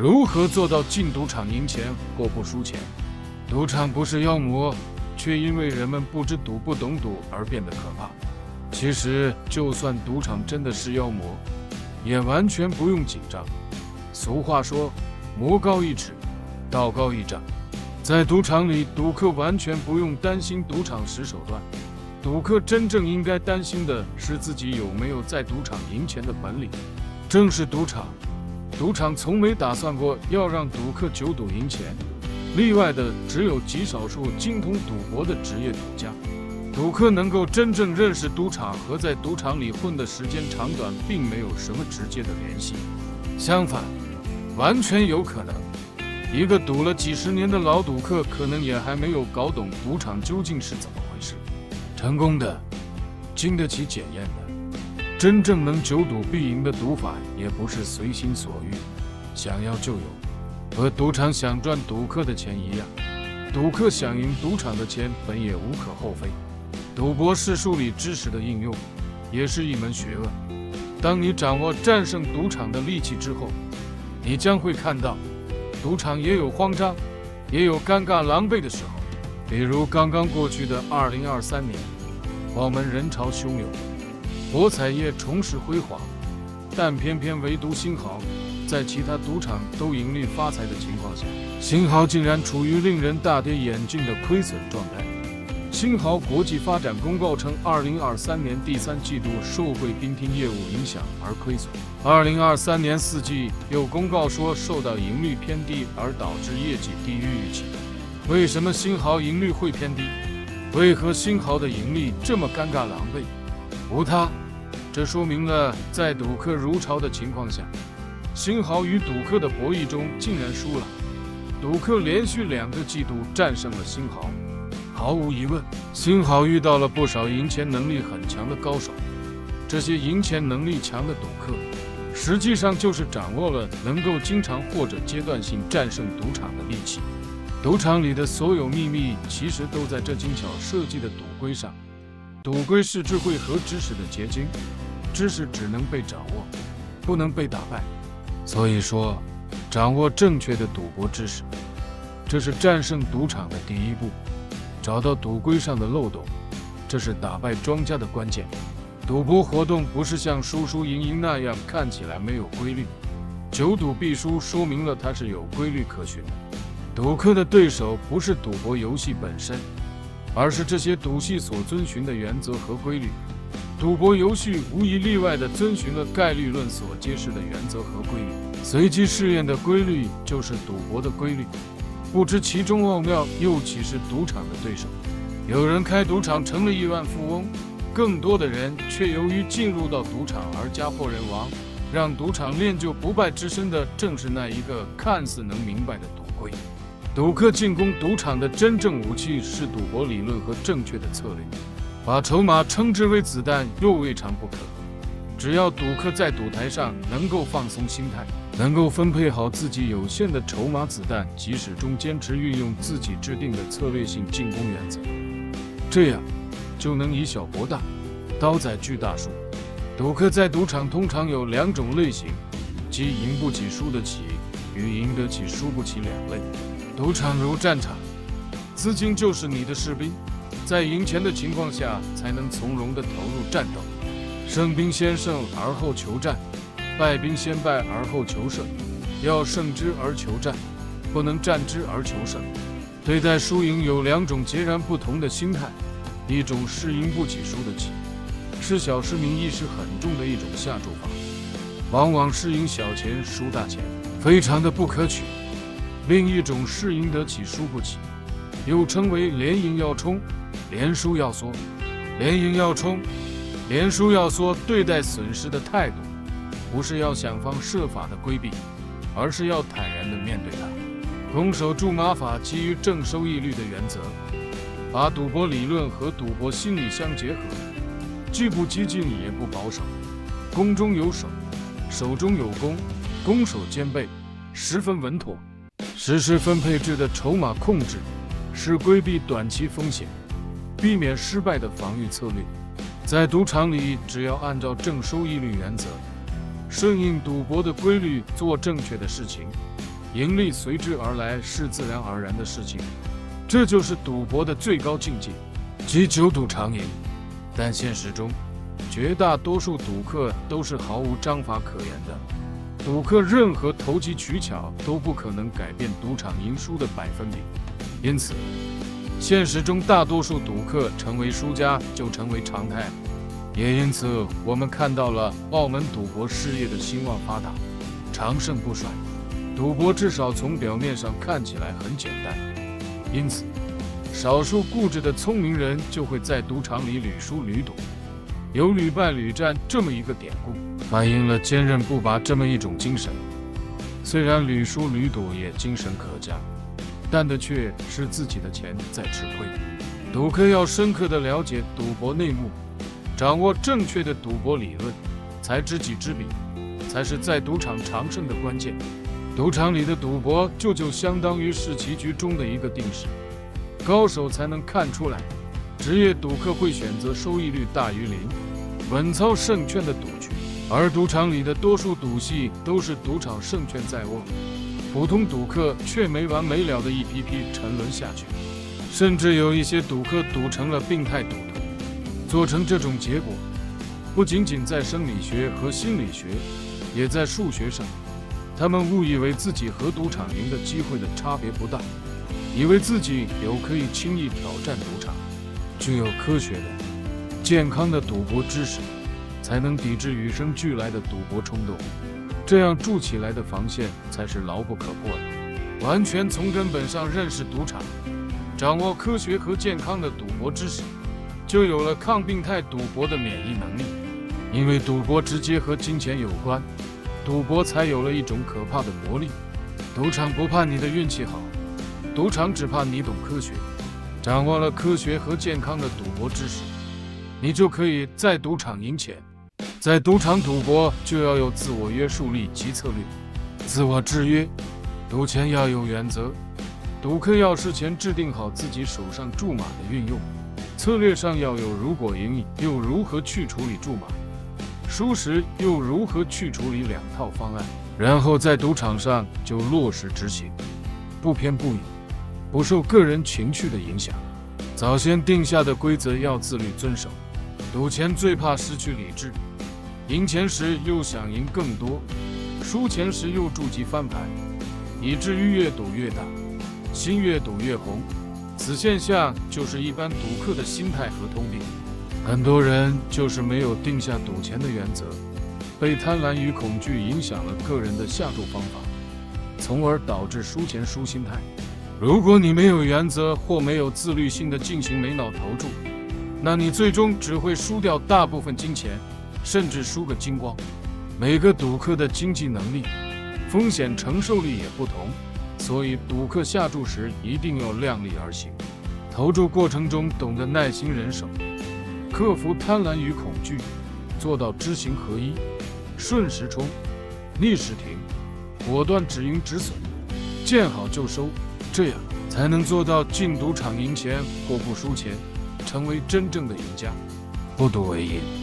如何做到进赌场赢钱或不输钱？赌场不是妖魔，却因为人们不知赌、不懂赌而变得可怕。其实，就算赌场真的是妖魔，也完全不用紧张。俗话说：“魔高一尺，道高一丈。”在赌场里，赌客完全不用担心赌场使手段，赌客真正应该担心的是自己有没有在赌场赢钱的本领。正是赌场，赌场从没打算过要让赌客久赌赢钱，例外的只有极少数精通赌博的职业赌家。赌客能够真正认识赌场和在赌场里混的时间长短，并没有什么直接的联系。相反，完全有可能。一个赌了几十年的老赌客，可能也还没有搞懂赌场究竟是怎么回事。成功的、经得起检验的、真正能久赌必赢的赌法，也不是随心所欲，想要就有。和赌场想赚赌客的钱一样，赌客想赢赌场的钱，本也无可厚非。赌博是数理知识的应用，也是一门学问。当你掌握战胜赌场的利器之后，你将会看到。赌场也有慌张，也有尴尬狼狈的时候，比如刚刚过去的二零二三年，澳门人潮汹涌，博彩业重拾辉煌，但偏偏唯独新豪，在其他赌场都盈利发财的情况下，新豪竟然处于令人大跌眼镜的亏损状态。新豪国际发展公告称，二零二三年第三季度受贵宾厅业务影响而亏损。二零二三年四季又公告说，受到盈利偏低而导致业绩低于预期。为什么新豪盈利会偏低？为何新豪的盈利这么尴尬狼狈？无他，这说明了在赌客如潮的情况下，新豪与赌客的博弈中竟然输了。赌客连续两个季度战胜了新豪。毫无疑问，新豪遇到了不少赢钱能力很强的高手。这些赢钱能力强的赌客，实际上就是掌握了能够经常或者阶段性战胜赌场的利器。赌场里的所有秘密，其实都在这精巧设计的赌规上。赌规是智慧和知识的结晶，知识只能被掌握，不能被打败。所以说，掌握正确的赌博知识，这是战胜赌场的第一步。找到赌规上的漏洞，这是打败庄家的关键。赌博活动不是像输输赢赢那样看起来没有规律，久赌必输，说明了它是有规律可循的。赌客的对手不是赌博游戏本身，而是这些赌戏所遵循的原则和规律。赌博游戏无一例外地遵循了概率论所揭示的原则和规律，随机试验的规律就是赌博的规律。不知其中奥妙，又岂是赌场的对手？有人开赌场成了亿万富翁，更多的人却由于进入到赌场而家破人亡。让赌场练就不败之身的，正是那一个看似能明白的赌规。赌客进攻赌场的真正武器是赌博理论和正确的策略。把筹码称之为子弹，又未尝不可。只要赌客在赌台上能够放松心态。能够分配好自己有限的筹码子弹，即始终坚持运用自己制定的策略性进攻原则，这样就能以小博大，刀仔巨大树。赌客在赌场通常有两种类型，即赢不起、输得起与赢得起、输不起两类。赌场如战场，资金就是你的士兵，在赢钱的情况下才能从容地投入战斗。胜兵先胜而后求战。败兵先败而后求胜，要胜之而求战，不能战之而求胜。对待输赢有两种截然不同的心态，一种是赢不起、输得起，是小市民意识很重的一种下注法，往往是赢小钱输大钱，非常的不可取。另一种是赢得起、输不起，又称为连赢要冲，连输要缩。连赢要冲，连输要缩，对待损失的态度。不是要想方设法的规避，而是要坦然的面对它。空手注马法基于正收益率的原则，把赌博理论和赌博心理相结合，既不激进也不保守，攻中有守，守中有攻，攻守兼备，十分稳妥。实施分配制的筹码控制，是规避短期风险、避免失败的防御策略。在赌场里，只要按照正收益率原则。顺应赌博的规律，做正确的事情，盈利随之而来，是自然而然的事情。这就是赌博的最高境界，即久赌常赢。但现实中，绝大多数赌客都是毫无章法可言的。赌客任何投机取巧都不可能改变赌场赢输的百分比，因此，现实中大多数赌客成为输家就成为常态。也因此，我们看到了澳门赌博事业的兴旺发达、长盛不衰。赌博至少从表面上看起来很简单，因此，少数固执的聪明人就会在赌场里屡输屡赌。有屡败屡战这么一个典故，反映了坚韧不拔这么一种精神。虽然屡输屡赌也精神可嘉，但的却是自己的钱在吃亏。赌客要深刻的了解赌博内幕。掌握正确的赌博理论，才知己知彼，才是在赌场长胜的关键。赌场里的赌博，就就相当于是棋局中的一个定式，高手才能看出来。职业赌客会选择收益率大于零、稳操胜券的赌局，而赌场里的多数赌戏都是赌场胜券在握，普通赌客却没完没了的一批批沉沦下去，甚至有一些赌客赌成了病态赌徒。做成这种结果，不仅仅在生理学和心理学，也在数学上。他们误以为自己和赌场赢的机会的差别不大，以为自己有可以轻易挑战赌场。具有科学的、健康的赌博知识，才能抵制与生俱来的赌博冲动。这样筑起来的防线才是牢不可破的。完全从根本上认识赌场，掌握科学和健康的赌博知识。就有了抗病态赌博的免疫能力，因为赌博直接和金钱有关，赌博才有了一种可怕的魔力。赌场不怕你的运气好，赌场只怕你懂科学。掌握了科学和健康的赌博知识，你就可以在赌场赢钱。在赌场赌博就要有自我约束力及策略，自我制约。赌钱要有原则，赌客要事前制定好自己手上注码的运用。策略上要有，如果赢又如何去处理注码，输时又如何去处理两套方案，然后在赌场上就落实执行，不偏不倚，不受个人情绪的影响。早先定下的规则要自律遵守。赌钱最怕失去理智，赢钱时又想赢更多，输钱时又筑基翻盘，以至于越赌越大，心越赌越红。此现象就是一般赌客的心态和通病，很多人就是没有定下赌钱的原则，被贪婪与恐惧影响了个人的下注方法，从而导致输钱输心态。如果你没有原则或没有自律性的进行没脑投注，那你最终只会输掉大部分金钱，甚至输个精光。每个赌客的经济能力、风险承受力也不同。所以，赌客下注时一定要量力而行，投注过程中懂得耐心忍手，克服贪婪与恐惧，做到知行合一，顺时冲，逆时停，果断止盈止损，见好就收，这样才能做到进赌场赢钱或不输钱，成为真正的赢家。不赌为赢。